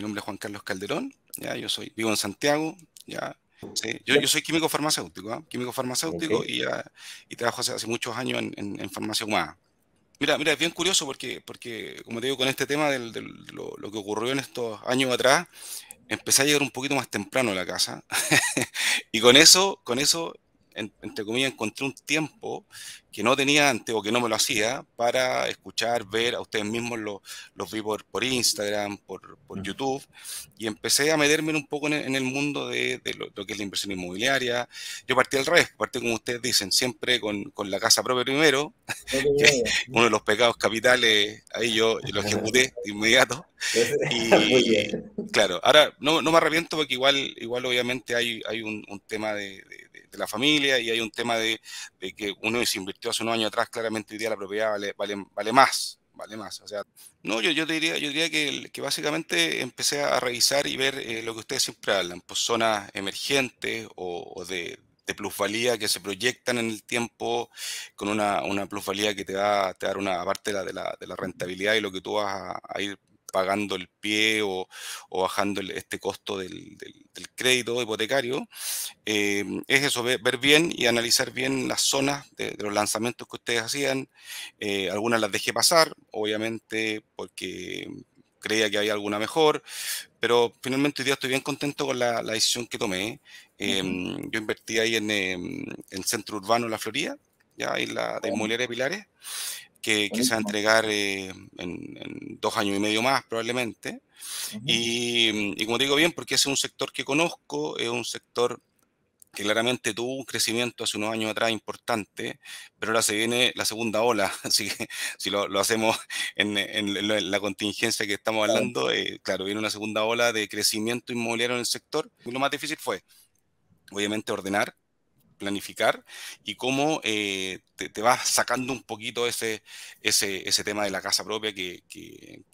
mi nombre es Juan Carlos Calderón, ya, yo soy, vivo en Santiago, ya, yo, yo, soy químico farmacéutico, ¿ah? químico farmacéutico y, y, trabajo hace, muchos años en, en, farmacia humana. Mira, mira, es bien curioso porque, porque como te digo, con este tema de lo, lo, que ocurrió en estos años atrás, empecé a llegar un poquito más temprano a la casa y con eso, con eso entre comillas, encontré un tiempo que no tenía antes o que no me lo hacía para escuchar, ver a ustedes mismos, los, los vi por, Instagram, por, por, YouTube, y empecé a meterme un poco en el, mundo de, lo, que es la inversión inmobiliaria. Yo partí al revés, partí como ustedes dicen, siempre con, con la casa propia primero, uno de los pecados capitales, ahí yo, lo ejecuté de inmediato. Y claro, ahora no, no, me arrepiento porque igual, igual obviamente hay, hay un, un tema de de la familia y hay un tema de, que uno se invirtió hace unos años atrás, claramente hoy día la propiedad vale, vale, vale más, vale más. O sea, no, yo, yo diría, yo diría que, que básicamente empecé a revisar y ver eh, lo que ustedes siempre hablan, pues zonas emergentes o, de, plusvalía que se proyectan en el tiempo con una, una plusvalía que te da, te da una parte de la, de la, rentabilidad y lo que tú vas a ir pagando el pie o, bajando este costo del, crédito hipotecario, eh, es eso, ver, bien y analizar bien las zonas de, los lanzamientos que ustedes hacían. Eh, algunas las dejé pasar, obviamente porque creía que había alguna mejor, pero finalmente hoy día estoy bien contento con la, decisión que tomé. Em, yo invertí ahí en, em, el centro urbano de La Florida, ya en la de Inmobiliaria Pilares, que, se va a entregar eh, en, dos años y medio más probablemente. y, como digo bien, porque es un sector que conozco, es un sector que claramente tuvo un crecimiento hace unos años atrás importante, pero ahora se viene la segunda ola, así que si lo, hacemos en, la contingencia que estamos hablando, eh, claro, viene una segunda ola de crecimiento inmobiliario en el sector, y lo más difícil fue, obviamente, ordenar, planificar y cómo eh, te, vas sacando un poquito ese, ese, ese tema de la casa propia que, que,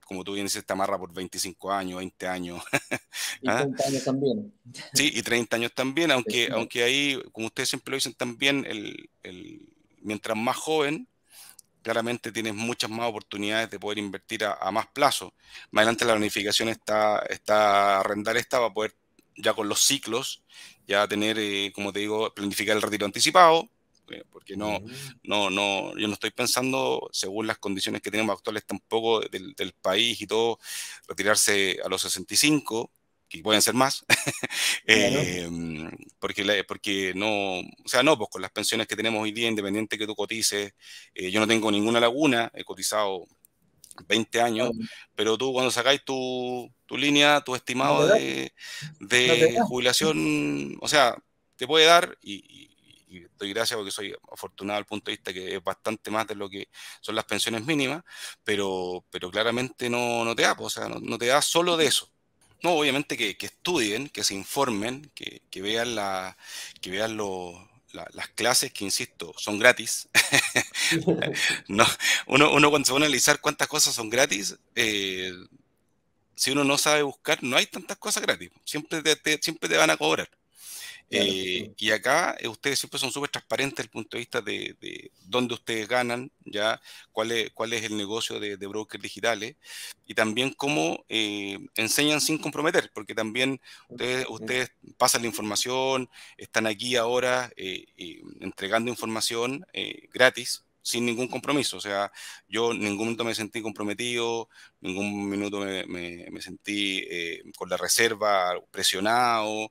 como tú bien dices, te amarra por 25 años, 20 años. Y 30 ¿Ah? años también. Sí, y 30 años también, aunque, aunque ahí, como ustedes siempre lo dicen también, el, el, mientras más joven, claramente tienes muchas más oportunidades de poder invertir a, más plazo. Más adelante la planificación está, está arrendar esta va a poder ya con los ciclos ya tener, eh, como te digo, planificar el retiro anticipado, eh, porque no, mm. no, no, yo no estoy pensando, según las condiciones que tenemos actuales tampoco del, del país y todo, retirarse a los 65, que pueden ser más, eh, porque, porque no, o sea, no, pues con las pensiones que tenemos hoy día, independiente que tú cotices, yo no tengo ninguna laguna, he cotizado 20 años, pero tú cuando sacáis tu, tu línea, tu estimado de, de jubilación, o sea, te puede dar y, doy gracias porque soy afortunado al punto de vista que es bastante más de lo que son las pensiones mínimas, pero, pero claramente no, no te da, pues, o sea, no, te da solo de eso. No, obviamente que, que estudien, que se informen, que, que vean, la, que vean los las clases, que insisto, son gratis. no, uno, uno, cuando se va a analizar cuántas cosas son gratis, eh, si uno no sabe buscar, no hay tantas cosas gratis. Siempre te, siempre te van a cobrar. Eh, y acá eh, ustedes siempre son súper transparentes desde el punto de vista de, dónde ustedes ganan, ya cuál es, cuál es el negocio de, brokers digitales y también cómo eh, enseñan sin comprometer, porque también ustedes, ustedes pasan la información, están aquí ahora entregando información gratis sin ningún compromiso. O sea, yo en ningún momento me sentí comprometido, ningún minuto me, me, me sentí con la reserva presionado.